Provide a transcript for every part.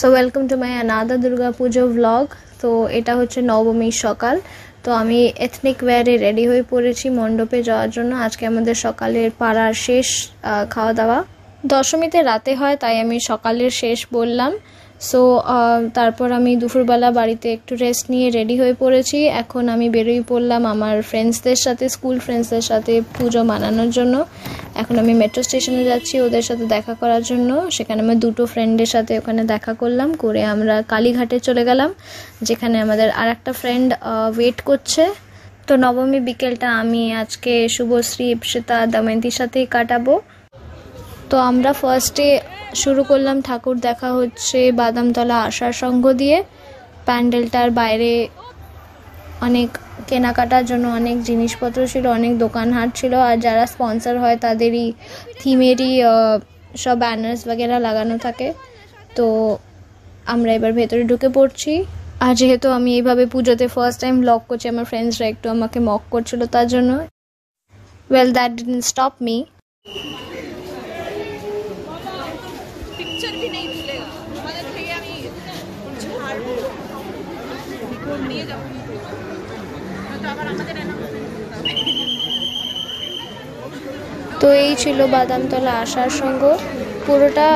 So welcome to my আনাদা Durga Puja blog তো এটা হচ্ছে নবমীর সকাল। তো আমি এথনিক ওয়্যারে রেডি হয়ে পড়েছি মণ্ডপে যাওয়ার জন্য। আজকে আমাদের সকালের পাড়ার শেষ খাওয়া দাওয়া। দশমীতে রাতে হয়, তাই আমি সকালের শেষ বললাম। সো তারপর আমি দুপুরবেলা বাড়িতে একটু রেস্ট নিয়ে রেডি হয়ে পড়েছি। এখন আমি বেরোই পড়লাম আমার ফ্রেন্ডসদের সাথে স্কুল ফ্রেন্ডসদের সাথে পুজো মানানোর জন্য। এখন আমি মেট্রো স্টেশনে যাচ্ছি ওদের সাথে দেখা করার জন্য। সেখানে আমার দুটো ফ্রেন্ডের সাথে ওখানে দেখা করলাম, করে আমরা কালীঘাটে চলে গেলাম, যেখানে আমাদের আর একটা ফ্রেন্ড ওয়েট করছে। তো নবমী বিকেলটা আমি আজকে শুভশ্রী, ইপসিতা, দময়ন্তীর সাথেই কাটাবো। তো আমরা ফার্স্টে শুরু করলাম ঠাকুর দেখা হচ্ছে বাদামতলা আশার সঙ্গ দিয়ে। প্যান্ডেলটার বাইরে অনেক কেনাকাটার জন্য অনেক জিনিসপত্র ছিল, অনেক দোকানহাট ছিল আর যারা স্পন্সর হয় তাদেরই থিমেরই সব ব্যানার্স বগেরা লাগানো থাকে। তো আমরা এবার ভেতরে ঢুকে পড়ছি। আর যেহেতু আমি এইভাবে পুজোতে ফার্স্ট টাইম ব্লগ করছি, আমার ফ্রেন্ডসরা একটু আমাকে মক করছিল তার জন্য। Well that didn't stop me তো এই ছিল বাদামতলা আসার সঙ্গ। পুরোটা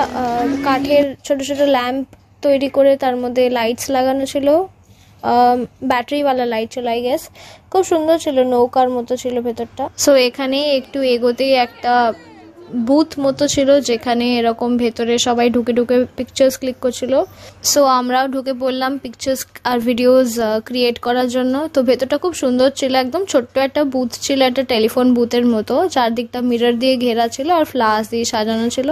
কাঠের ছোট ছোট ল্যাম্প তৈরি করে তার মধ্যে লাইটস লাগানো ছিল। ব্যাটারিওয়ালা লাইট ছিল আই গেস খুব সুন্দর ছিল, নৌকার মতো ছিল ভেতরটা। সো এখানে একটু এগোতেই একটা বুথ মতো ছিল যেখানে এরকম ভেতরে সবাই ঢুকে ঢুকে পিকচার্স ক্লিক করছিল। সো আমরাও ঢুকে পড়লাম পিকচার্স আর ভিডিওস ক্রিয়েট করার জন্য। তো ভেতরটা খুব সুন্দর ছিল, একদম ছোট্ট একটা বুথ ছিল, একটা টেলিফোন বুথের মতো। চারদিকটা মিরর দিয়ে ঘেরা ছিল আর ফ্লাস দিয়ে সাজানো ছিল।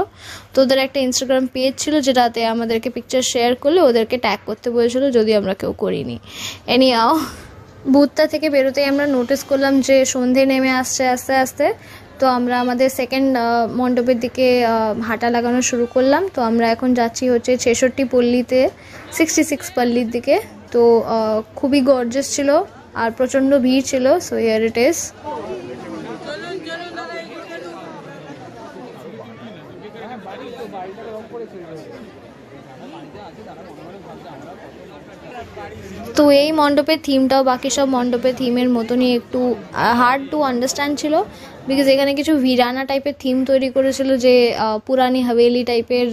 তো ওদের একটা ইনস্টাগ্রাম পেজ ছিল যেটাতে আমাদেরকে পিকচার শেয়ার করলে ওদেরকে ট্যাগ করতে বলেছিল যদি আমরা কেউ করিনি। এনিয়াও বুথটা থেকে বেরোতেই আমরা নোটিস করলাম যে সন্ধে নেমে আসছে, আস্তে আস্তে। তো আমরা আমাদের সেকেন্ড মণ্ডপের দিকে হাঁটা লাগানো শুরু করলাম। তো আমরা এখন যাচ্ছি হচ্ছে ছেষট্টি পল্লীতে সিক্সটি সিক্স পল্লীর দিকে। তো খুবই গর্জেস ছিল আর প্রচণ্ড ভিড় ছিল সো ইয়ার ইট ইস এই মণ্ডপের থিমটাও বাকি সব মণ্ডপের থিমের মতনই একটু হার্ড টু আন্ডারস্ট্যান্ড ছিল বিকজ এখানে কিছু ভিরানা টাইপের থিম তৈরি করেছিল যে পুরানি হাভেলি টাইপের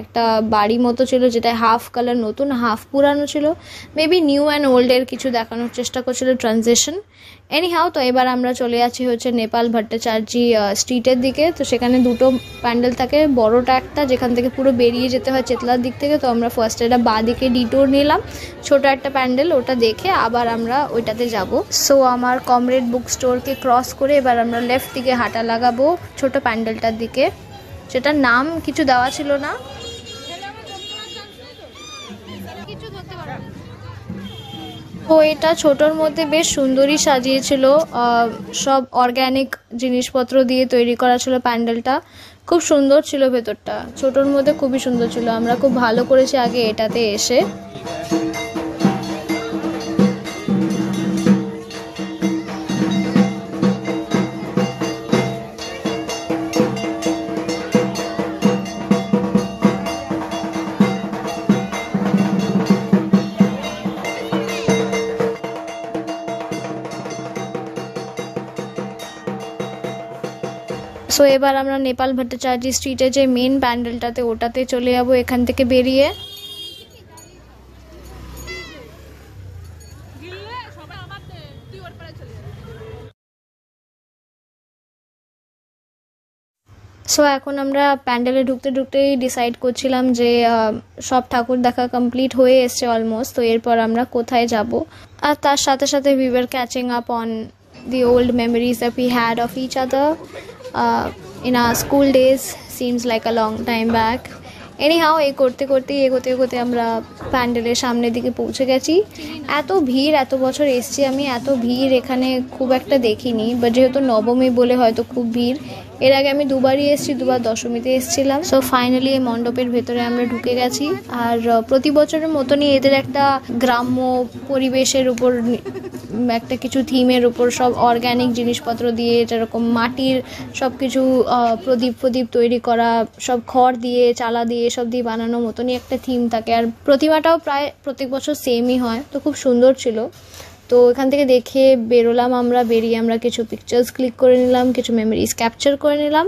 একটা বাড়ি মতো ছিল যেটা হাফ কালার নতুন হাফ পুরানো ছিল। মেবি নিউ অ্যান্ড ওল্ডের কিছু দেখানোর চেষ্টা করছিল ট্রানজেকশন এনিহাও তো এবার আমরা চলে যাচ্ছি হচ্ছে নেপাল ভট্টাচার্যি স্ট্রিটের দিকে। তো সেখানে দুটো প্যান্ডেল থাকে, বড়টা একটা, যেখান থেকে পুরো বেরিয়ে যেতে হয় চেতলার দিক থেকে। তো আমরা ফার্স্ট এটা বা দিকে ডিটোর নিলাম, ছোট একটা প্যান্ডেল, ওটা দেখে আবার আমরা ওইটাতে যাব। সো আমার কমরেড বুক স্টোরকে ক্রস করে এবার আমরা লেফট দিকে হাঁটা লাগাবো ছোট প্যান্ডেলটার দিকে। সেটার নাম কিছু দেওয়া ছিল না। তো এটা ছোটোর মধ্যে বেশ সুন্দরই সাজিয়েছিল সব অর্গ্যানিক জিনিসপত্র দিয়ে তৈরি করা ছিল প্যান্ডেলটা। খুব সুন্দর ছিল ভেতরটা। ছোটোর মধ্যে খুবই সুন্দর ছিল। আমরা খুব ভালো করেছি আগে এটাতে এসে। সো এবার আমরা নেপাল ভট্টাচার্য স্ট্রিটে যে মেন প্যান্ডেলটাতে ওটাতে চলে যাব, এখান থেকে বেরিয়ে। সো এখন আমরা প্যান্ডেলে ঢুকতে ঢুকতেই ডিসাইড করছিলাম যে সব ঠাকুর দেখা কমপ্লিট হয়ে এসছে অলমোস্ট তো এরপর আমরা কোথায় যাব? আর তার সাথে সাথে we were catching up on the old memories that we had of each other in our school days seems like a long time back anyhow এই করতে করতেই এগোতে এগোতে আমরা প্যান্ডেলের সামনের দিকে পৌঁছে গেছি। এত ভিড়, এত বছর এসছি আমি, এত ভিড় এখানে খুব একটা দেখিনি। বা যেহেতু নবমী বলে হয়তো খুব ভিড়, এর আগে আমি দুবারই এসেছি, দুবার দশমীতে এসেছিলাম। সো ফাইনালি এই মণ্ডপের ভেতরে আমরা ঢুকে গেছি। আর প্রতি বছরের মতনই এদের একটা গ্রাম্য পরিবেশের উপর একটা কিছু থিমের উপর সব অর্গ্যানিক জিনিসপত্র দিয়ে যেরকম মাটির সব কিছু প্রদীপ প্রদীপ তৈরি করা, সব খড় দিয়ে, চালা দিয়ে, সব দিয়ে বানানো মতনই একটা থিম থাকে। আর প্রতিমাটাও প্রায় প্রত্যেক বছর সেমই হয়, তো খুব সুন্দর ছিল। তো এখান থেকে দেখে বেরোলাম আমরা, বেরিয়ে আমরা কিছু পিকচার্স ক্লিক করে নিলাম, কিছু মেমোরিজ ক্যাপচার করে নিলাম।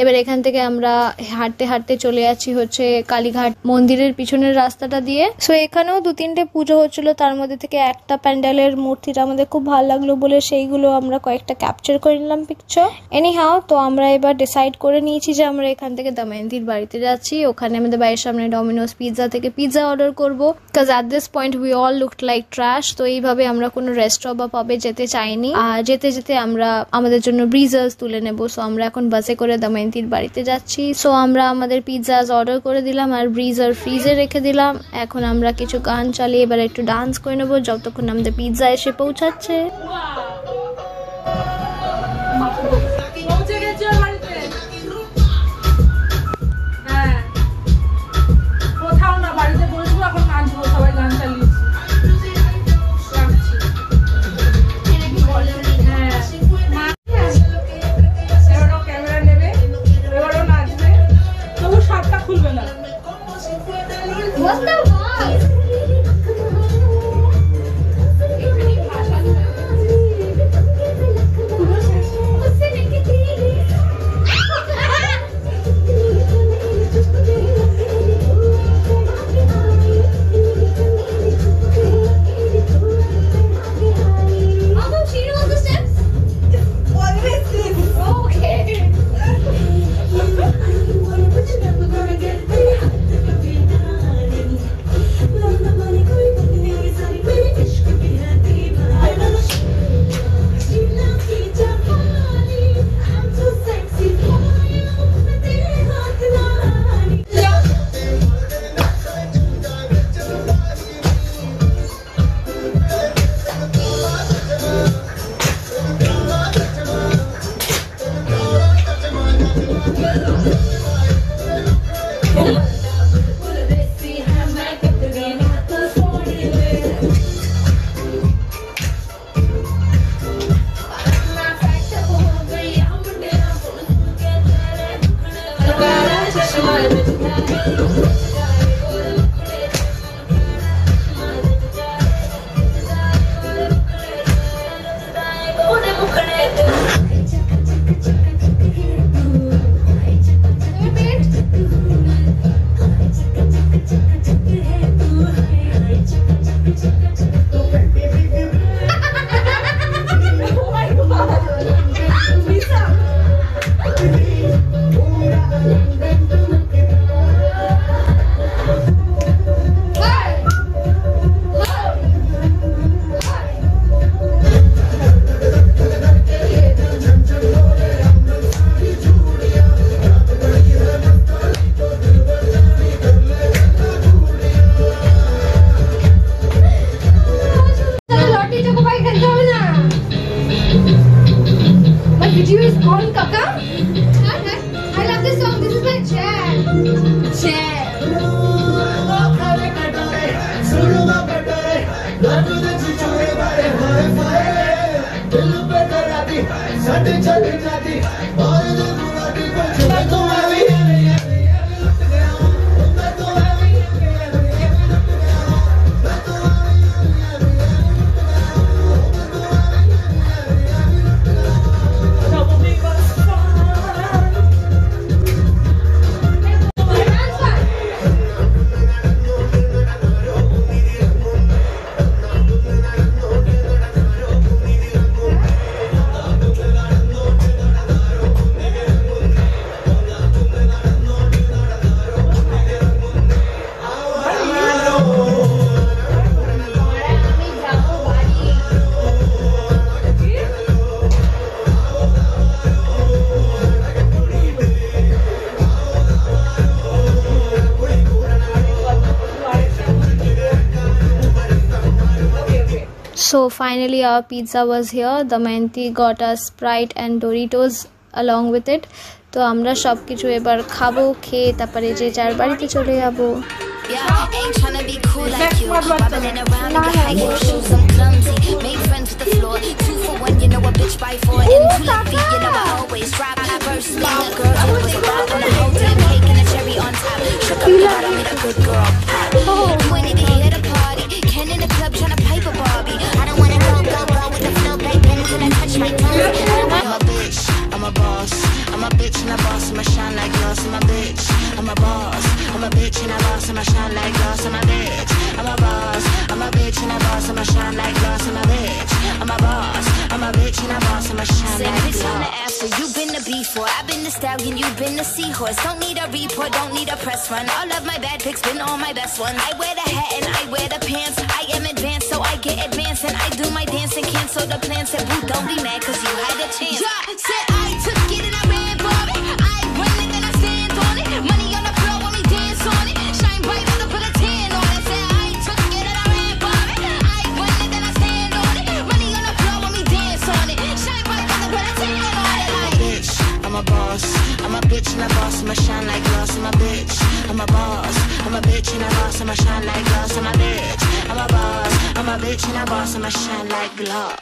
এবার এখান থেকে আমরা হাঁটতে হাঁটতে চলে যাচ্ছি হচ্ছে কালীঘাট মন্দিরের পিছনের রাস্তাটা দিয়ে। সো এখানেও দু তিনটে পুজো হচ্ছিল, তার মধ্যে থেকে একটা প্যান্ডেলের মূর্তিটা আমাদের খুব ভালো লাগল বলে সেইগুলো আমরা কয়েকটা ক্যাপচার করে নিলাম পিকচার এনি হাও তো আমরা এবার ডিসাইড করে নিয়েছি যে আমরা এখান থেকে দময়ন্তীর বাড়িতে যাচ্ছি। ওখানে আমাদের বাড়ির সামনে ডমিনোস পিৎজা থেকে পিৎজা অর্ডার করব। Cause at this point we all look like trash তো এইভাবে আমরা কোনো রেস্ট্রো বা পাবে যেতে চাইনি। আর যেতে যেতে আমরা আমাদের জন্য ব্রিজার্স তুলে নেব। সো আমরা এখন বাসে করে দময়ন্তীর বাড়িতে যাচ্ছি। সো আমরা আমাদের পিৎজাস অর্ডার করে দিলাম আর ব্রিজার ফ্রিজে রেখে দিলাম। এখন আমরা কিছু গান চালিয়ে এবার একটু ডান্স করে নেব। যতক্ষণ আমাদের পিৎজা এসে পৌঁছাচ্ছে। so long. you is born, Kaka? So finally our pizza was here. The menti got us Sprite and Doritos along with it. So তো আমরা সব কিছু এবার খাবো খেয়ে তারপরে যে যার বাড়িতে চলে যাবো Oh, You've been a seahorse. Don't need a report, don't need a press run. All of my bad pics been all my best ones. I wear the hat and I wear the pants. I am advanced, so I get advanced. And I do my dance and cancel the plans. And boo, don't be mad, cause you had a chance. Yeah, say I Bitch, and I boss and I shine like glow.